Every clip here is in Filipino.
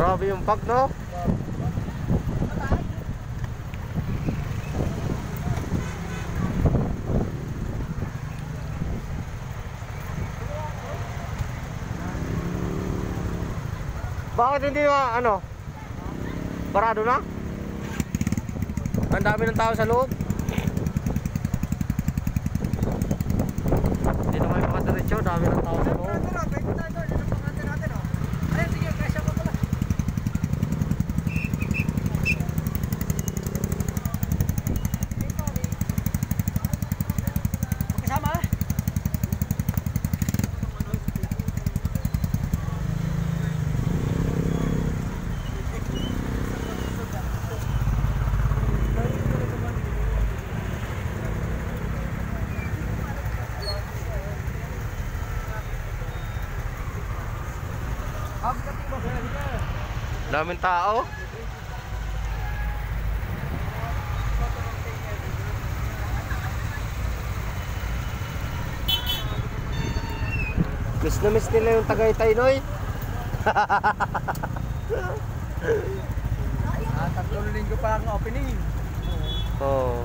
Grabe yung pag, no? Bakit hindi na, ano? Parado na? Ang dami ng tao sa loob. Hindi na kayo makadiretso, dami ng tao sa loob. Kasama? Daming tao. Miss na miss nila yung Tagaytay, Noy. Ah, tatlong linggo pa ang opening. Oo.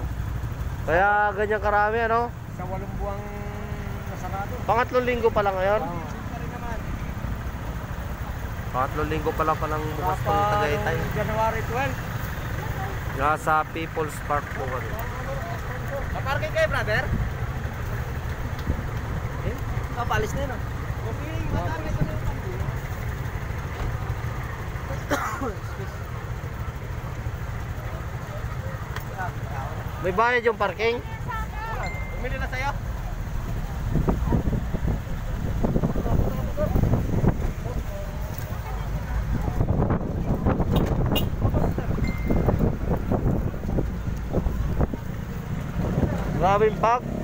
Kaya ganyan karami, ano? Sa walong buwang nasarado. Pangatlong linggo pa lang ngayon. Oo. Pangatlong linggo pa lang palang bukas Pa ng Tagaytay. January 12. Nasa People's Park po kami. Kaparking kayo, brother? Eh? Kapalis na yun, ah. Okay, madami ito na yung parking. May bayad yung parking? Bumili na sa'yo? Grabing pag.